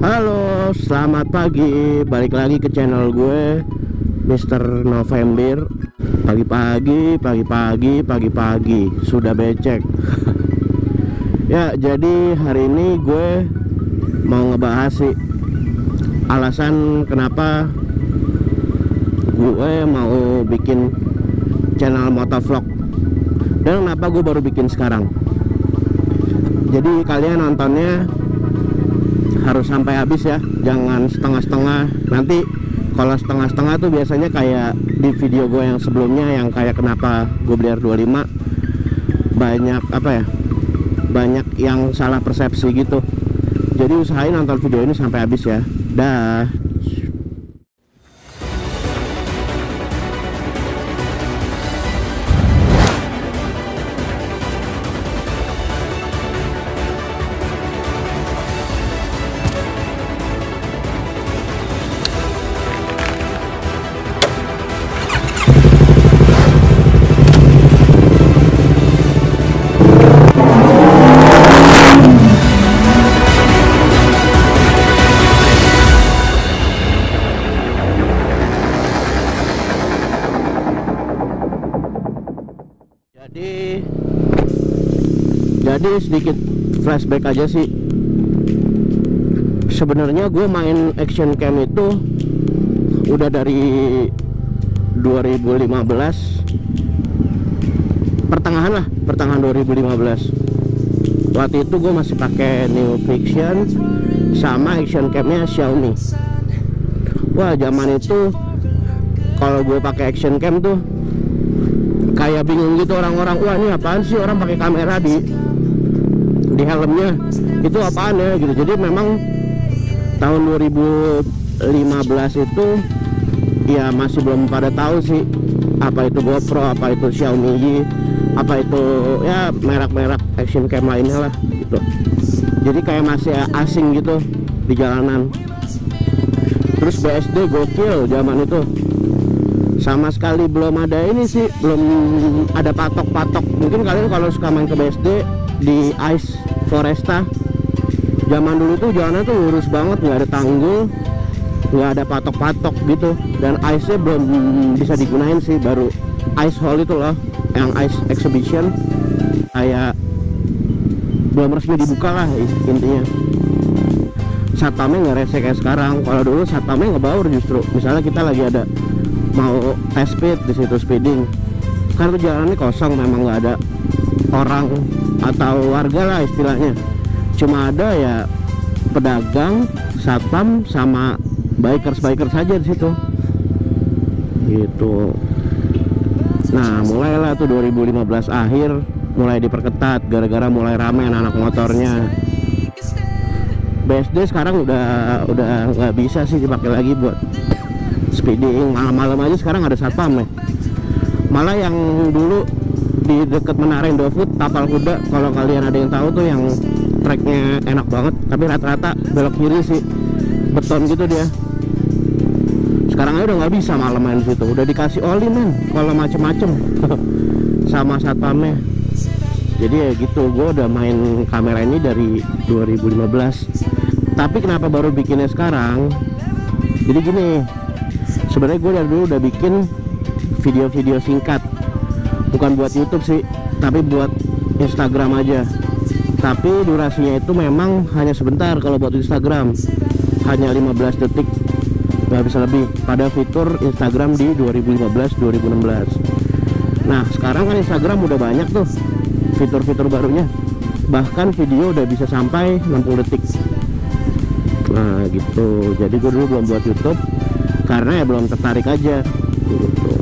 Halo, selamat pagi. Balik lagi ke channel gue, Mr. November. Pagi-pagi, pagi-pagi, pagi-pagi, sudah becek. ya, jadi hari ini gue mau ngebahas sih alasan kenapa gue mau bikin channel motovlog dan kenapa gue baru bikin sekarang. Jadi kalian nontonnya harus sampai habis ya. Jangan setengah-setengah. Nanti kalau setengah-setengah tuh biasanya kayak di video gue yang sebelumnya yang kayak kenapa gue beli R25 banyak apa ya banyak yang salah persepsi gitu. Jadi usahain nonton video ini sampai habis ya. Dah jadi sedikit flashback aja sih. Sebenarnya gue main action cam itu udah dari 2015 pertengahan lah pertengahan 2015 waktu itu gue masih pakai New Fiction sama action camnya Xiaomi. Wah zaman itu kalau gue pakai action cam tuh kayak bingung gitu orang-orang. Wah ini apaan sih? Orang pakai kamera di di helmnya. Itu apaan ya gitu. Jadi memang tahun 2015 itu ya masih belum pada tahu sih apa itu GoPro apa itu Xiaomi Yi apa itu ya merek-merek action cam lainnya lah gitu. Jadi kayak masih asing gitu di jalanan. Terus BSD gokil zaman itu. Sama sekali belum ada ini sih belum ada patok-patok. Mungkin kalian kalau suka main ke BSD di Ice Foresta. Zaman dulu tuh jalannya tuh lurus banget nggak ada tanggul nggak ada patok-patok gitu. Dan ice nya belum bisa digunain sih baru ice hall itu loh yang ice exhibition. Kayak belum resmi dibuka lah intinya. Satpamnya nggak rese kayak sekarang. Kalau dulu satpamnya ngebaur justru. Misalnya kita lagi ada mau test speed di situ speeding. Kan jalannya kosong memang nggak ada orang atau warga lah istilahnya. Cuma ada ya pedagang satpam sama bikers bikers saja di situ. Gitu. Nah mulailah tuh 2015 akhir mulai diperketat gara-gara mulai rame anak motornya. BSD sekarang udah udah nggak bisa sih dipakai lagi buat speeding. Malam-malam aja sekarang ada satpam ya. Malah yang dulu di dekat menara Indofood tapal kuda. Kalau kalian ada yang tahu tuh yang treknya enak banget tapi rata-rata belok kiri sih beton gitu dia. Sekarang aja udah nggak bisa malam main situ. Udah dikasih oli men kalau macem-macem. Sama satpamnya. Jadi ya gitu gue udah main kamera ini dari 2015 tapi kenapa baru bikinnya sekarang? Jadi gini sebenarnya gue dari dulu udah bikin video-video singkat bukan buat YouTube sih tapi buat Instagram aja. Tapi durasinya itu memang hanya sebentar kalau buat Instagram. Hanya 15 detik nggak bisa lebih. Pada fitur Instagram di 2015-2016 nah sekarang kan Instagram udah banyak tuh fitur-fitur barunya. Bahkan video udah bisa sampai 60 detik. Nah gitu. Jadi gue dulu belum buat YouTube karena ya belum tertarik aja gitu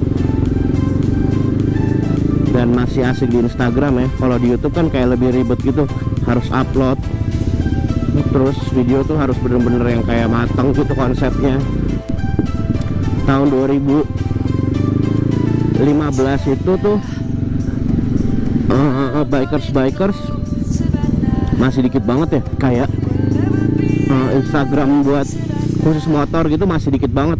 dan masih asik di Instagram ya. Kalau di YouTube kan kayak lebih ribet gitu. Harus upload. Terus video tuh harus bener-bener yang kayak matang gitu konsepnya. Tahun 2015 itu tuh uh, bikers bikers masih dikit banget ya. Kayak uh, Instagram buat khusus motor gitu masih dikit banget.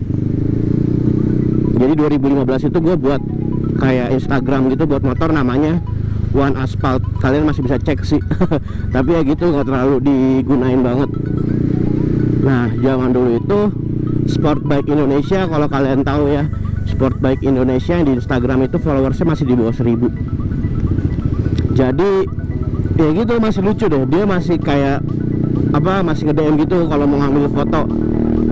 Jadi 2015 itu gue buat kayak Instagram gitu buat motor namanya One Asphalt. Kalian masih bisa cek sih. Tapi ya gitu nggak terlalu digunain banget. Nah zaman dulu itu sport bike Indonesia kalau kalian tahu ya sport bike Indonesia di Instagram itu followersnya masih di bawah 1000 jadi ya gitu masih lucu deh. Dia masih kayak apa masih nge DM gitu kalau mau ngambil foto.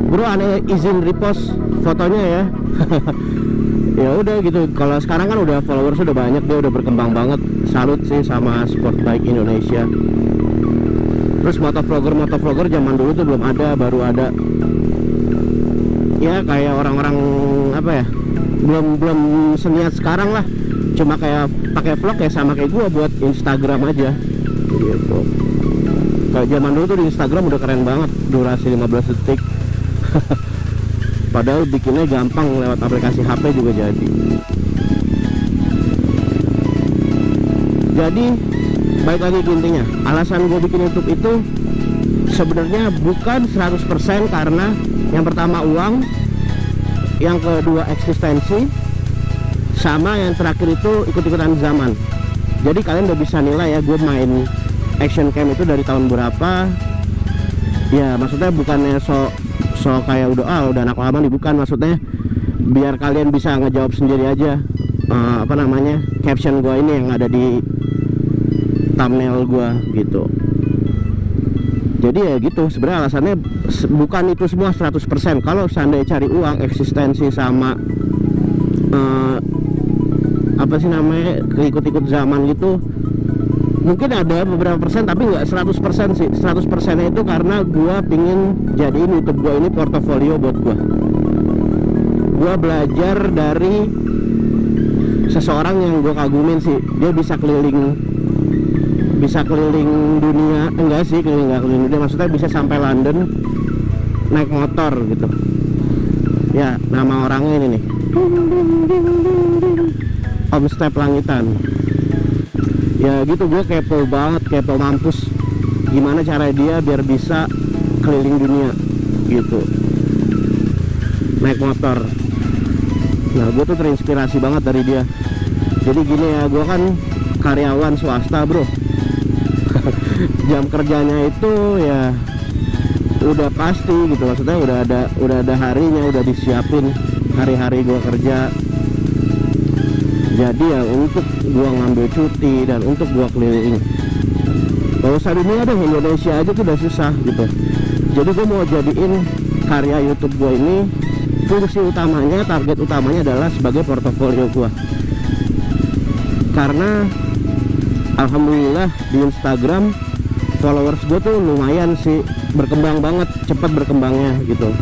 Bro aneh izin repost fotonya ya ya udah gitu. Kalau sekarang kan udah followers udah banyak dia udah berkembang banget. Salut sih sama sport bike Indonesia. Terus motovlogger motovlogger zaman dulu tuh belum ada baru ada. Ya kayak orang-orang apa ya belum belum seniat sekarang lah. Cuma kayak pakai vlog ya sama kayak gua buat Instagram aja. Gitu. Kayak zaman dulu tuh di Instagram udah keren banget durasi 15 detik padahal bikinnya gampang lewat aplikasi HP juga jadi. Jadi baik lagi intinya. Alasan gue bikin YouTube itu sebenarnya bukan 100% karena yang pertama uang yang kedua eksistensi sama yang terakhir itu ikut-ikutan zaman. Jadi kalian udah bisa nilai ya gue main action cam itu dari tahun berapa. Ya maksudnya bukannya so so kayak udah ah udah anak lama nih bukan maksudnya biar kalian bisa ngejawab sendiri aja uh, apa namanya caption gue ini yang ada di thumbnail gua gitu. Jadi ya gitu sebenarnya alasannya bukan itu semua 100% kalau seandainya cari uang eksistensi sama uh, apa sih namanya ikut-ikut zaman gitu mungkin ada beberapa persen tapi nggak 100% sih. 100% persennya itu karena gua pingin jadiin YouTube gua ini portofolio buat gua. Gua belajar dari seseorang yang gue kagumin sih. Dia bisa keliling bisa keliling dunia. Enggak sih keliling enggak keliling dunia. Maksudnya bisa sampai London naik motor gitu. Ya nama orangnya ini nih. Om Step Langitan ya gitu gue kepo banget kepo mampus. Gimana cara dia biar bisa keliling dunia gitu. Naik motor. Nah gue tuh terinspirasi banget dari dia. Jadi gini ya gue kan karyawan swasta bro. Jam kerjanya itu ya udah pasti gitu. Maksudnya udah ada udah ada harinya udah disiapin hari-hari gua kerja jadi ya untuk gua ngambil cuti dan untuk gua keliling kalau usah dunia deh Indonesia aja tuh udah susah gitu. Jadi gua mau jadiin karya YouTube gua ini fungsi utamanya target utamanya adalah sebagai portofolio gua. Karena Alhamdulillah di Instagram followers gue tuh lumayan sih berkembang banget cepat berkembangnya gitu.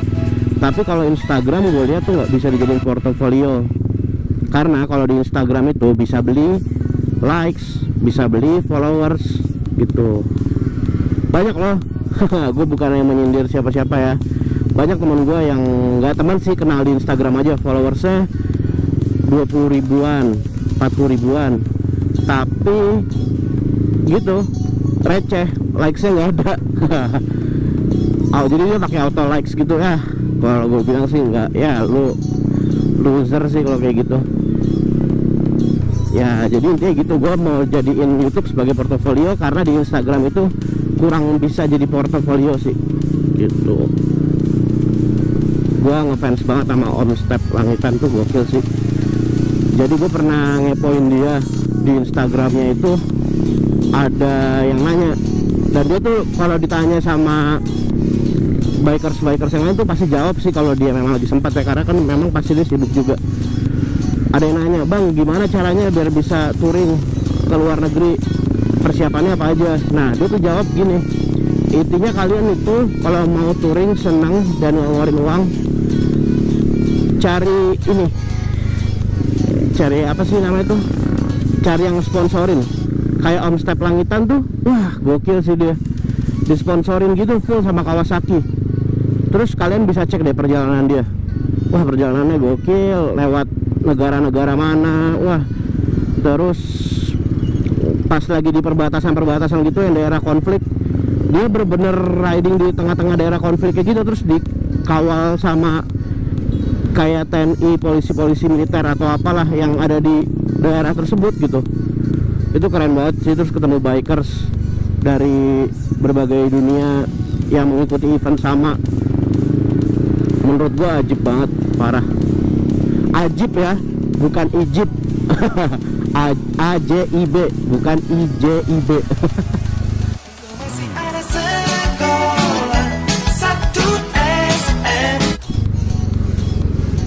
Tapi kalau Instagram gue lihat tuh nggak bisa dijadiin portofolio karena kalau di Instagram itu bisa beli likes bisa beli followers gitu. Banyak loh. Gue bukan yang menyindir siapa-siapa ya. Banyak teman gue yang nggak teman sih kenal di Instagram aja followersnya 20 ribuan 40 ribuan. Tapi gitu. Receh likesnya nggak ada. Oh jadi dia pakai auto likes gitu ya. Kalau gue bilang sih nggak. Ya lu loser sih kalau kayak gitu ya jadi intinya gitu gue mau jadiin YouTube sebagai portofolio karena di Instagram itu kurang bisa jadi portofolio sih. Gitu. Gue ngefans banget sama Om Step Langitan tuh gokil sih. Jadi gue pernah ngepoin dia di Instagramnya itu ada yang nanya. Dan dia tuh kalau ditanya sama bikers bikers yang lain tuh pasti jawab sih kalau dia memang lagi sempat ya karena kan memang pasti dia sibuk juga ada yang nanya bang gimana caranya biar bisa touring ke luar negeri? Persiapannya apa aja? Nah dia tuh jawab gini intinya kalian itu kalau mau touring senang dan ngeluarin uang cari ini cari apa sih namanya tuh? Cari yang sponsorin. Kayak Om Step Langitan tuh wah gokil sih dia. Disponsorin gitu full sama Kawasaki. Terus kalian bisa cek deh perjalanan dia. Wah perjalanannya gokil lewat negara-negara mana wah. Terus pas lagi di perbatasan-perbatasan gitu yang daerah konflik dia bener-bener riding di tengah-tengah daerah konflik kayak gitu terus dikawal sama kayak TNI, polisi-polisi militer atau apalah yang ada di daerah tersebut gitu. Itu keren banget sih terus ketemu bikers dari berbagai dunia yang mengikuti event sama. Menurut gua ajib banget parah ajib ya bukan ijib. A, A J I B bukan I J I B.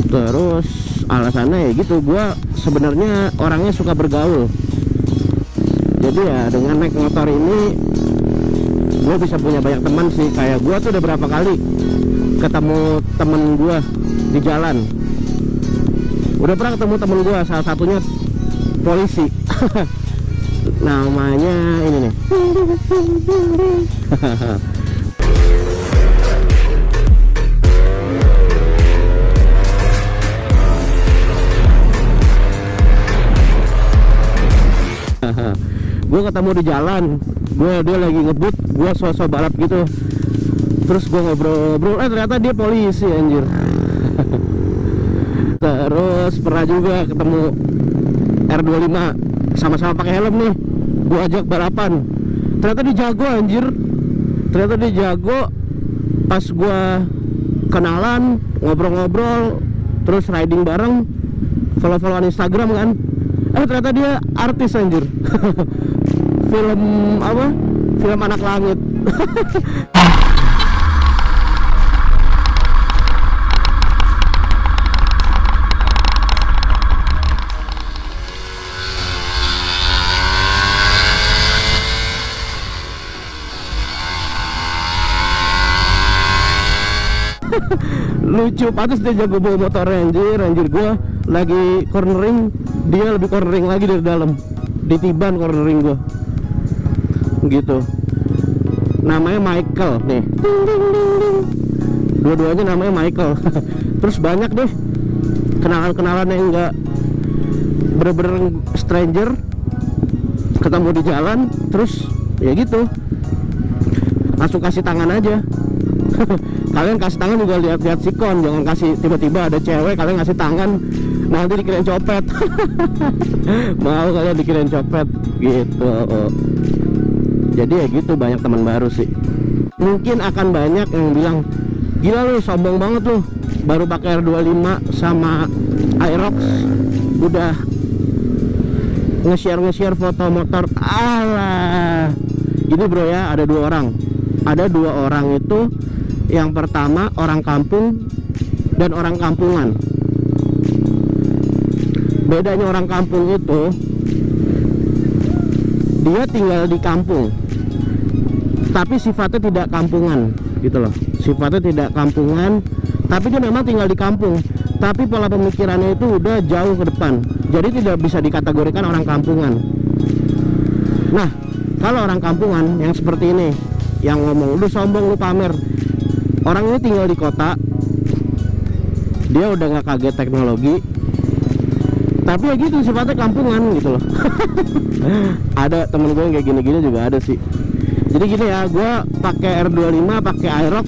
Terus alasannya ya gitu gua sebenarnya orangnya suka bergaul. Jadi ya dengan naik motor ini gue bisa punya banyak teman sih. Kayak gua tuh udah berapa kali ketemu temen gua di jalan udah pernah ketemu temen gua salah satunya polisi. Namanya ini nih. Gue ketemu di jalan. Gue dia lagi ngebut gue sosok balap gitu. Terus gue ngobrol-ngobrol eh ternyata dia polisi anjir terus pernah juga ketemu R25 sama-sama pakai helm nih. Gue ajak balapan. Ternyata dia jago anjir. Ternyata dia jago. Pas gue kenalan ngobrol-ngobrol terus riding bareng follow-followan Instagram kan. Eh ternyata dia artis anjir. Film apa? Film anak langit lucu pantas dia jago bawa motor anjir. Anjir gua lagi cornering dia lebih cornering lagi dari dalam. Ditiban cornering gua. Gitu. Namanya Michael nih. Dua-duanya namanya Michael. Terus banyak deh kenalan-kenalan yang enggak bener-bener stranger ketemu di jalan terus ya gitu. Langsung kasih tangan aja kalian kasih tangan juga lihat-lihat sikon jangan kasih tiba-tiba ada cewek kalian kasih tangan nanti dikirain copet. Mau kalian dikirain copet gitu. Jadi ya gitu banyak teman baru sih. Mungkin akan banyak yang bilang gila lu sombong banget lu. Baru pakai R25 sama Aerox. Udah nge-share nge-share foto motor. Alah. Ini bro ya ada dua orang ada dua orang itu yang pertama orang kampung dan orang kampungan. Bedanya orang kampung itu dia tinggal di kampung tapi sifatnya tidak kampungan gitu loh. Sifatnya tidak kampungan tapi dia memang tinggal di kampung tapi pola pemikirannya itu udah jauh ke depan. Jadi tidak bisa dikategorikan orang kampungan. Nah kalau orang kampungan yang seperti ini yang ngomong lu sombong lu pamer. Orang ini tinggal di kota. Dia udah nggak kaget teknologi. Tapi ya gitu sifatnya kampungan gitu loh. Ada temen gue yang kayak gini-gini juga ada sih. Jadi gini ya gue pakai R25 pakai Aerox.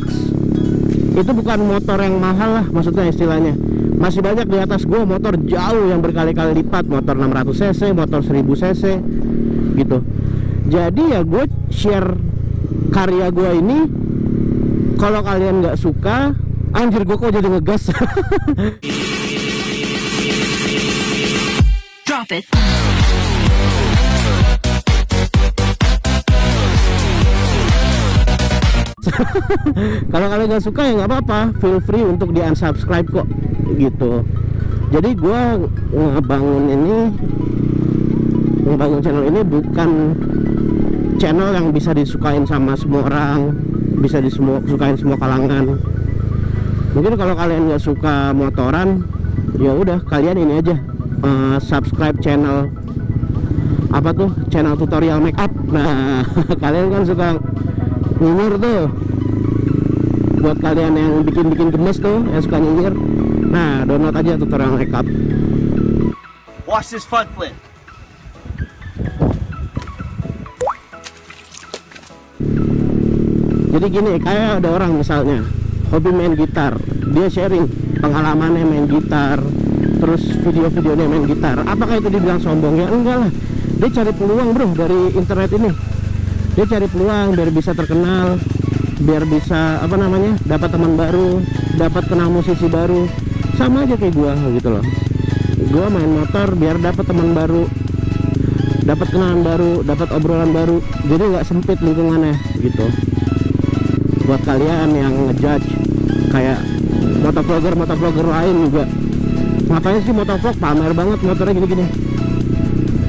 Itu bukan motor yang mahal lah maksudnya istilahnya. Masih banyak di atas gue motor jauh yang berkali-kali lipat. Motor 600 cc motor 1000 cc gitu. Jadi ya gue share karya gue ini kalau kalian nggak suka anjir gue kok jadi ngegas Drop it. kalau kalian nggak suka ya nggak apa-apa feel free untuk di unsubscribe kok gitu jadi gue ngebangun ini ngebangun channel ini bukan channel yang bisa disukain sama semua orang bisa disukain semua kalangan. Mungkin kalau kalian nggak suka motoran ya udah kalian ini aja eh, subscribe channel apa tuh channel tutorial make up. Nah kalian kan suka nyinyir tuh. Buat kalian yang bikin-bikin gemes tuh yang suka nyinyir. Nah download aja tutorial make up. Watch this front flip. Jadi gini kayak ada orang misalnya hobi main gitar. Dia sharing pengalamannya main gitar terus video-videonya main gitar. Apakah itu dibilang sombong? Ya enggak lah. Dia cari peluang bro dari internet ini. Dia cari peluang biar bisa terkenal biar bisa apa namanya dapat teman baru dapat kenal musisi baru. Sama aja kayak gua gitu loh. Gua main motor biar dapat teman baru dapat kenalan baru dapat obrolan baru. Jadi nggak sempit lingkungannya gitu buat kalian yang ngejudge. Kayak motovlogger motovlogger lain juga. Ngapain sih motovlog? Pamer banget motornya gini-gini.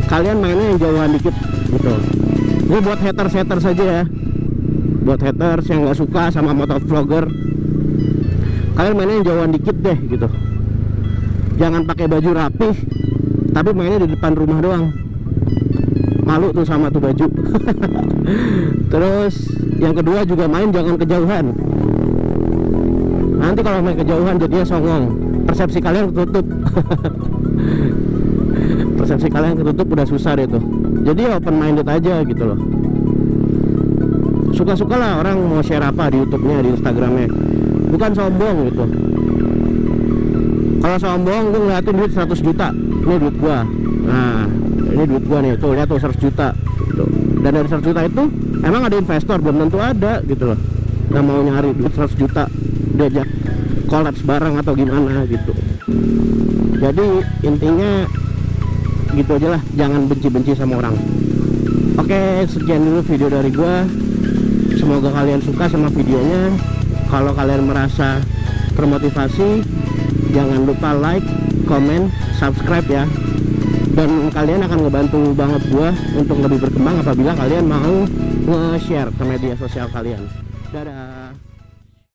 Kalian mainnya yang jauhan dikit gitu. Ini buat haters haters saja ya. Buat haters yang nggak suka sama motovlogger. Kalian mainnya yang jauhan dikit deh gitu. Jangan pakai baju rapih tapi mainnya di depan rumah doang malu tuh sama tuh baju. Terus yang kedua juga main jangan kejauhan. Nanti kalau main kejauhan jadinya songong. Persepsi kalian ketutup. Persepsi kalian ketutup udah susah deh tuh. Jadi ya open minded aja gitu loh. Suka-suka lah orang mau share apa di YouTube-nya di Instagramnya. Bukan sombong gitu. Kalau sombong gue ngeliatin duit 100 juta. Ini duit gua. Nah ini duit gua nih tuh lihat tuh 100 juta. Gitu. dan dari 100 juta itu emang ada investor belum tentu ada gitu loh. Nggak mau nyari duit 100 juta diajak kolaps bareng atau gimana gitu. Jadi intinya gitu aja lah jangan benci-benci sama orang. Oke sekian dulu video dari gua. Semoga kalian suka sama videonya. Kalau kalian merasa termotivasi jangan lupa like comment subscribe ya dan kalian akan ngebantu banget gua untuk lebih berkembang apabila kalian mau nge-share ke media sosial kalian. Dadah